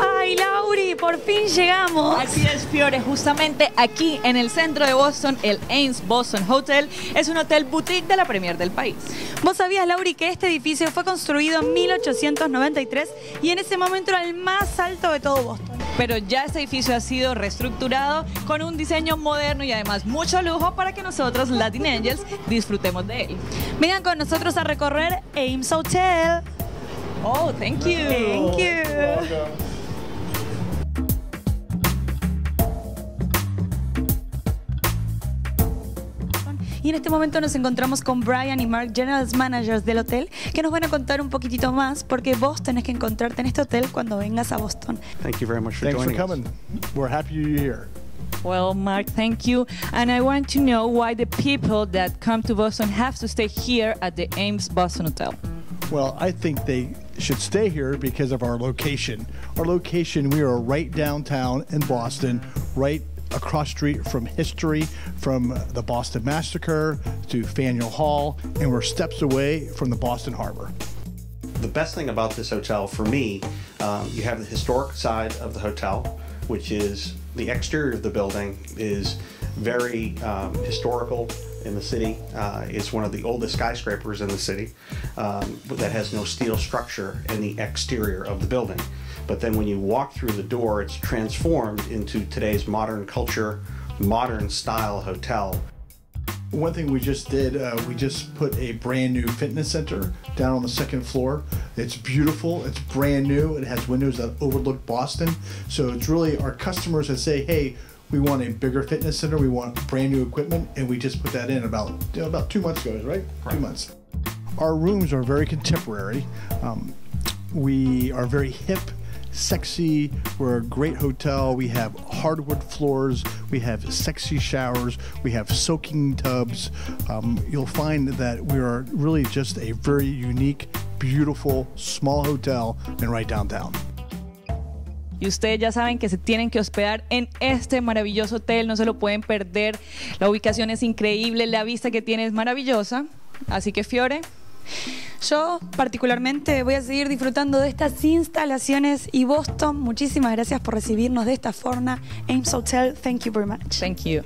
¡Ay, Lauri! Por fin llegamos. Así es, Fiore, justamente aquí en el centro de Boston, el Ames Boston Hotel es un hotel boutique de la premier del país. ¿Vos sabías, Lauri, que este edificio fue construido en 1893 y en ese momento era el más alto de todo Boston? Pero ya este edificio ha sido reestructurado con un diseño moderno y además mucho lujo para que nosotros, Latin Angels, disfrutemos de él. Vengan con nosotros a recorrer Ames Hotel. Oh, thank you. Thank you. Y en este momento nos encontramos con Brian y Mark, General Managers del hotel, que nos van a contar un poquitito más porque vos tenés que encontrarte en este hotel cuando vengas a Boston. Thank you very much for Thanks for joining us. coming. We're happy you're here. Well, Mark, thank you. And I want to know why the people that come to Boston have to stay here at the Ames Boston Hotel. Well, I think they should stay here because of our location. Our location, we are right downtown in Boston, right across street from history, from the Boston Massacre to Faneuil Hall, and we're steps away from the Boston Harbor. The best thing about this hotel, for me, um, you have the historic side of the hotel, which is the exterior of the building is very um, historical in the city. Uh, it's one of the oldest skyscrapers in the city um, that has no steel structure in the exterior of the building. But then when you walk through the door, it's transformed into today's modern culture, modern style hotel. One thing we just did, uh, we just put a brand new fitness center down on the second floor. It's beautiful, it's brand new, it has windows that overlook Boston. So it's really our customers that say, hey, we want a bigger fitness center, we want brand new equipment, and we just put that in about you know, about two months ago, right? Two months. Our rooms are very contemporary. Um, we are very hip, sexy. We're a great hotel. We have hardwood floors. We have sexy showers. We have soaking tubs. Um, you'll find that we are really just a very unique, beautiful, small hotel and right downtown. Y ustedes ya saben que se tienen que hospedar en este maravilloso hotel, no se lo pueden perder. La ubicación es increíble, la vista que tiene es maravillosa. Así que Fiore, Yo particularmente voy a seguir disfrutando de estas instalaciones y Boston, muchísimas gracias por recibirnos de esta forma. Ames Hotel, thank you very much. thank you.